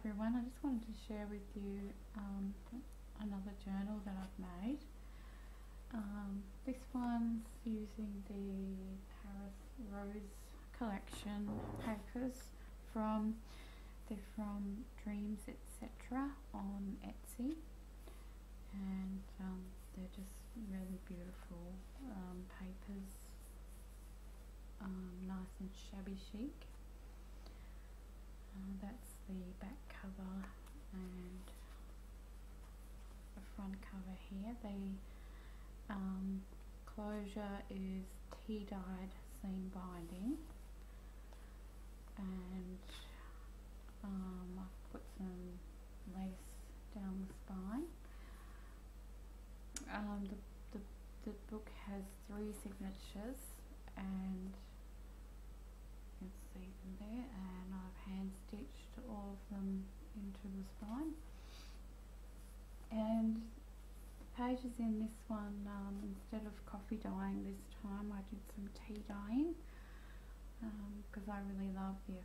everyone, I just wanted to share with you um, another journal that I've made. Um, this one's using the Paris Rose collection papers from they're from Dreamzetc on Etsy and um, they're just really beautiful um, papers um, nice and shabby chic uh, that's the back cover and the front cover here. The um, closure is tea dyed seam binding and um, I've put some lace down the spine. Um, the, the, the book has three signatures and you can see them there hand stitched all of them into the spine. And pages in this one um, instead of coffee dyeing this time I did some tea dyeing because um, I really love the,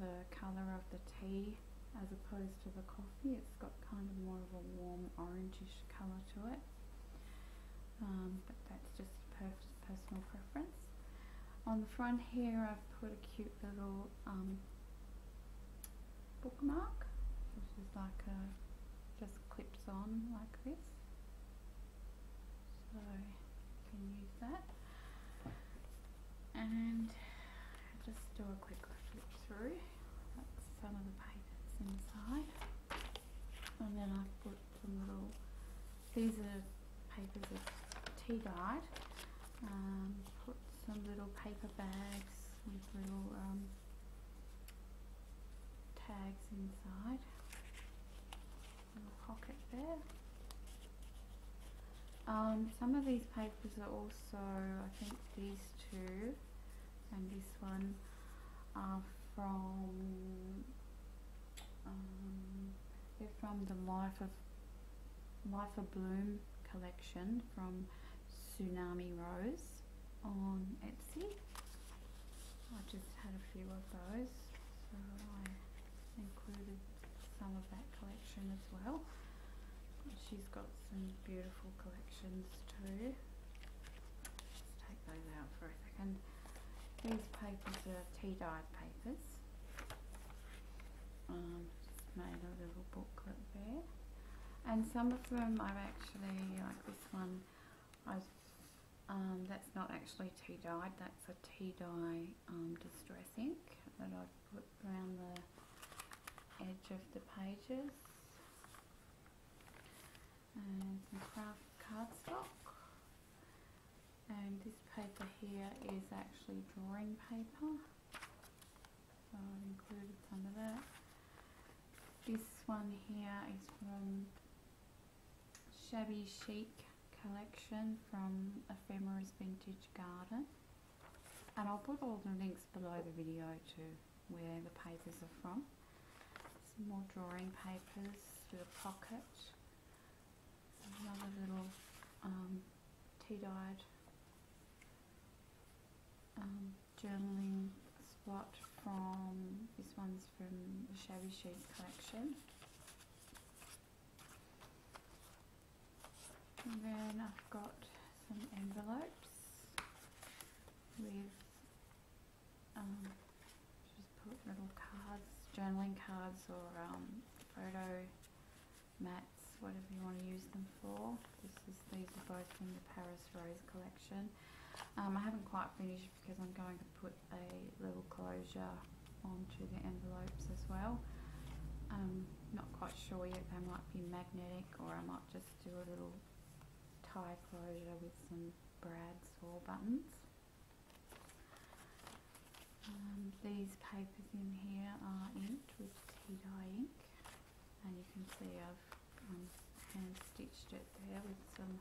the colour of the tea as opposed to the coffee. It's got kind of more of a warm orangish colour to it. Um, but that's just per personal preference. On the front here I've put a cute little um, bookmark which is like a just clips on like this. So you can use that. And i just do a quick flip through. That's some of the papers inside. And then I've put some little these are papers of tea dyed. Um, put some little paper bags with little um, tags inside. Little pocket there. Um, some of these papers are also, I think these two and this one are from, um, they're from the Life of Life of Bloom collection from Tsunami Rose on Etsy. I just had a few of those, so I included some of that collection as well. She's got some beautiful collections too. Let's take those out for a second. These papers are tea dyed papers. Um, just made a little booklet there. And some of them I've actually, like this one, I've um, that's not actually tea dyed, that's a tea dye um, distress ink that I've put around the edge of the pages. And some craft cardstock. And this paper here is actually drawing paper. So I've included some of that. This one here is from Shabby Chic collection from Ephemera's Vintage Garden and I'll put all the links below the video to where the papers are from. Some more drawing papers with a pocket. Another little um, tea-dyed um, journaling spot from, this one's from the Shabby Chic collection. And then I've got some envelopes with um, just put little cards, journaling cards or um, photo mats, whatever you want to use them for. This is These are both from the Paris Rose collection. Um, I haven't quite finished because I'm going to put a little closure onto the envelopes as well. Um, not quite sure yet, they might be magnetic or I might just do a little tie closure with some brads or buttons. Um, these papers in here are inked with tea dye ink and you can see I've um, hand stitched it there with some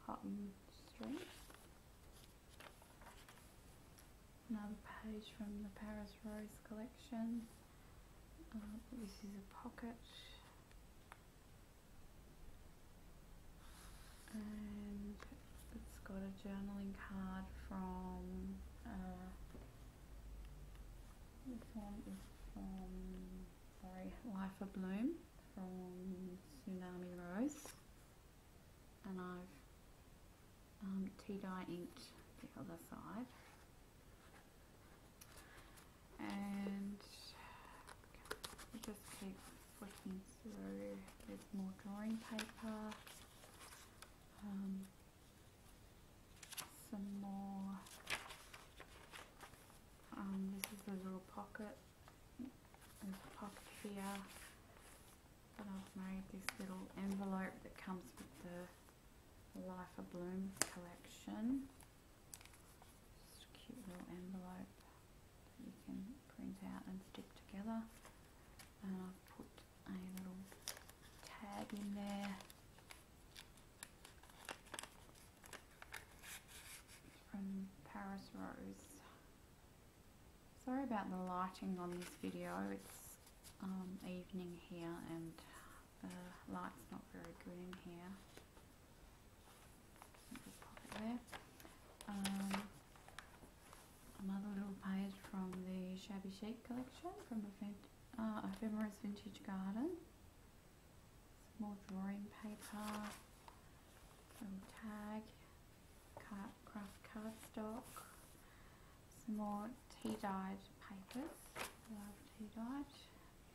cotton string. Another page from the Paris Rose collection. Uh, this is a pocket and it's got a journaling card from uh, one is from sorry, Life of Bloom from Tsunami Rose. And I've um, tea dye inked the other side. And just keep flicking through. There's more drawing paper. Um, some more. Um, this is a little pocket. There's a pocket here. This little envelope that comes with the Life of Bloom collection. Just a cute little envelope that you can print out and stick together. And I've put a little tag in there. From Paris Rose. Sorry about the lighting on this video. It's um, evening here and the light's not very good in here. Pop it there. Um, another little page from the Shabby Chic collection from uh, Vintage Garden. Some more drawing paper, little tag, craft cardstock, some more tea dyed papers. Love tea dyed.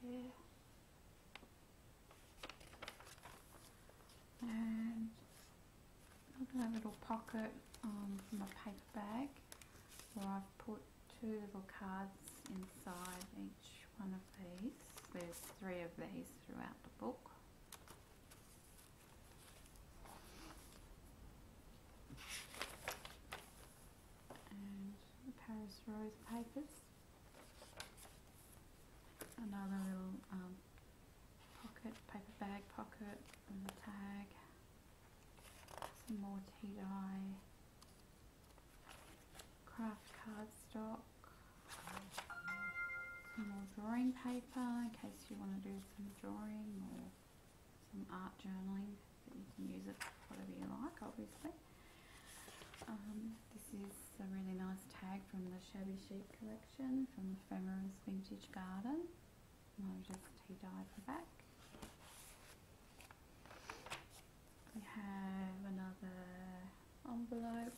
Yeah. And another little pocket um, from a paper bag where I've put two little cards inside each one of these. There's three of these throughout the book. And the Paris Rose papers. Another little um, pocket, paper bag pocket and a tag. Some more tea dye. Craft cardstock. Some more drawing paper in case you want to do some drawing or some art journaling that you can use it for whatever you like obviously. Um, this is a really nice tag from the Shabby Chic collection from Ephemera's Vintage Garden. And I've just tea dyed the back. We have another envelope.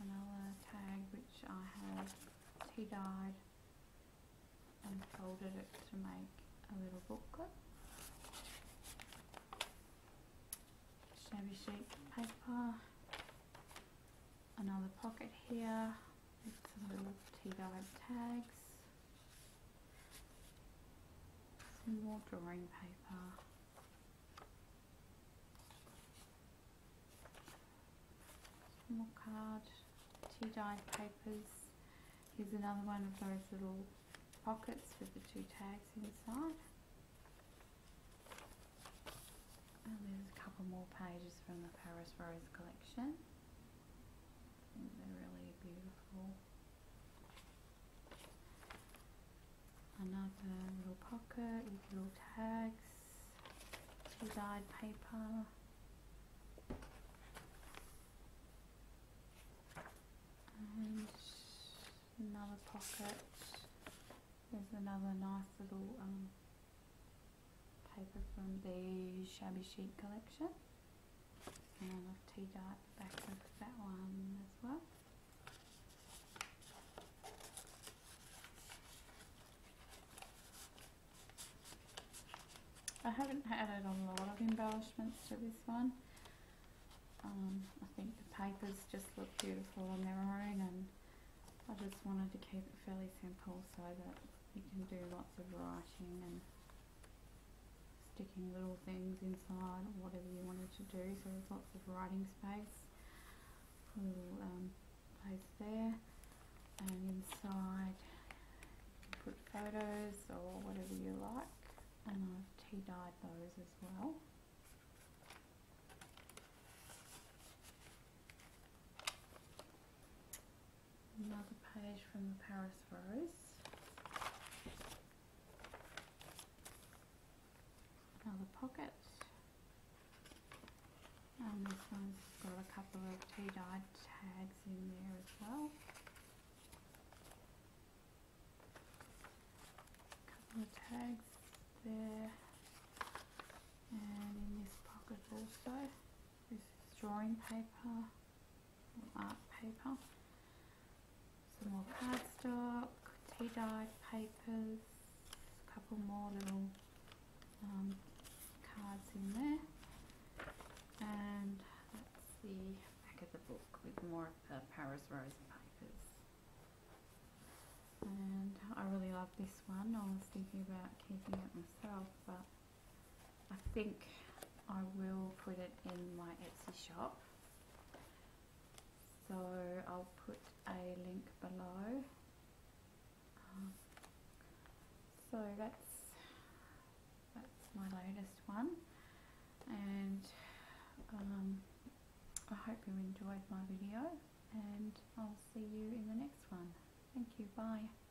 Another tag which I have tea dyed and folded it to make a little booklet. Shabby chic paper. Another pocket here with some little tea dyed tags. More drawing paper. Some more card, tea dyed papers. Here's another one of those little pockets with the two tags inside. And there's a couple more pages from the Paris Rose collection. They're really beautiful. Another pocket little tags, tea dyed paper. And another pocket. There's another nice little um, paper from the Shabby Chic collection. And I've tea dyed the back of that one as well. I haven't added a lot of embellishments to this one. Um, I think the papers just look beautiful on their own and I just wanted to keep it fairly simple so that you can do lots of writing and sticking little things inside or whatever you wanted to do. So there's lots of writing space. Little um, place there. And inside you can put photos or whatever you like. And I've he dyed those as well. Another page from the Paris Rose. Another pocket. And this one's got a couple of tea-dyed tags in there as well. A couple of tags there. This is drawing paper, art paper. Some more cardstock, tea dyed papers, a couple more little um, cards in there. And that's the back of the book with more of the Paris Rose papers. And I really love this one. I was thinking about keeping it myself, but I think I will put it in my Etsy shop. So I'll put a link below. Um, so that's that's my latest one, and um, I hope you enjoyed my video, and I'll see you in the next one. Thank you. Bye.